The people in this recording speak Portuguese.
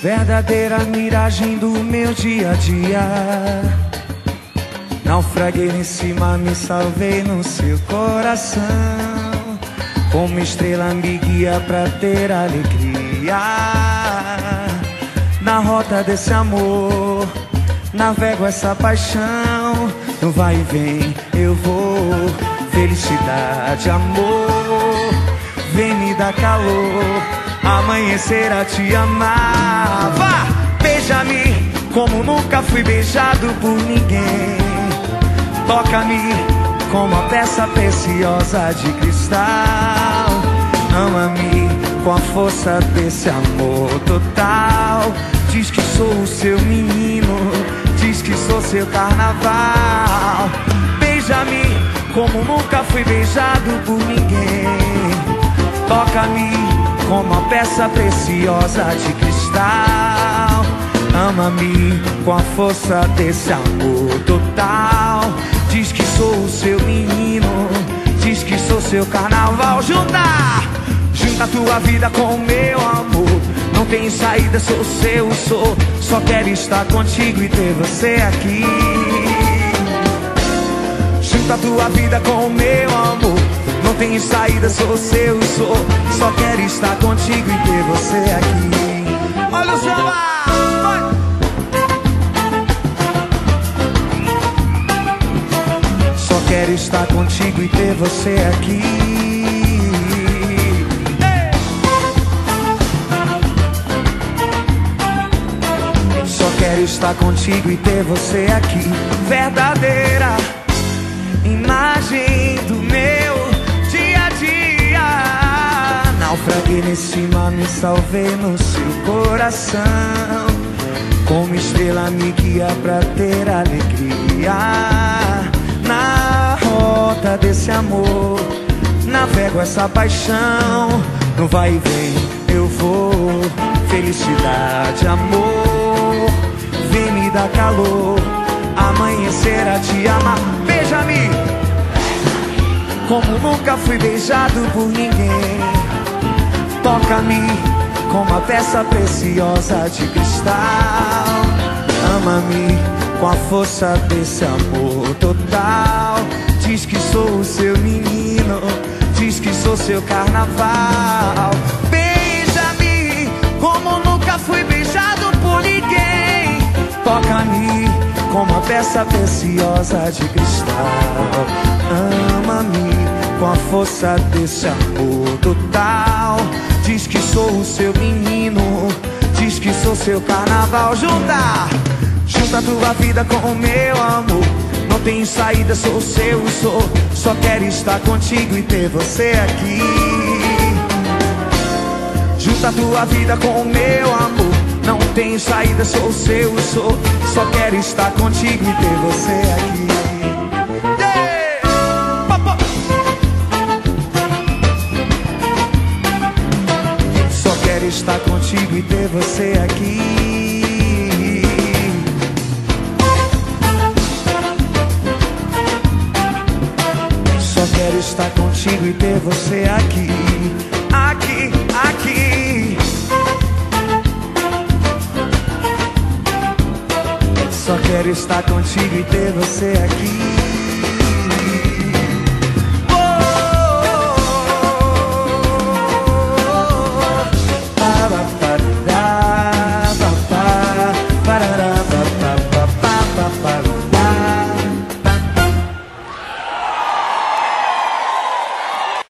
Verdadeira miragem do meu dia a dia. Naufraguei em cima, me salvei no seu coração. Como estrela me guia pra ter alegria. Na rota desse amor, navego essa paixão. No vai e vem, eu vou. Felicidade, amor, vem me dar calor amanhecer a te amar. Beija-me como nunca fui beijado por ninguém. Toca-me como uma peça preciosa de cristal. Ama-me com a força desse amor total. Diz que sou o seu menino, diz que sou seu carnaval. Beija-me como nunca fui beijado por ninguém. Toca-me como uma peça preciosa de cristal. Ama-me com a força desse amor total. Diz que sou o seu menino, diz que sou seu carnaval. Junta, junta tua vida com o meu amor. Não tem saída, sou seu, sou. Só quero estar contigo e ter você aqui. Junta tua vida com o meu amor. Tenho saída, sou seu, sou. Só quero estar contigo e ter você aqui. Olha o samba! Só quero estar contigo e ter você aqui. Quero estar contigo e ter você aqui. Verdadeira imagem do meu Naufraguei nesse mar, me salvei no seu coração. Como estrela me guia pra ter alegria. Na rota desse amor, navego essa paixão. No vai e vem, eu vou. Felicidade, amor, vem me dar calor. Amanhecer a te amar. Beija-me, como nunca fui beijado por ninguém. Toca-me com uma peça preciosa de cristal. Ama-me com a força desse amor total. Diz que sou o seu menino, diz que sou seu carnaval. Beija-me como nunca fui beijado por ninguém. Toca-me com uma peça preciosa de cristal. Ama-me com a força desse amor total. Diz que sou o seu menino, diz que sou seu carnaval. Junta, junta tua vida com o meu amor. Não tem saída, sou seu, sou. Só quero estar contigo e ter você aqui. Junta tua vida com o meu amor. Não tem saída, sou seu, sou. Só quero estar contigo e ter você aqui. Estar contigo e ter você aqui. Só quero estar contigo e ter você aqui. Aqui, aqui. Só quero estar contigo e ter você aqui.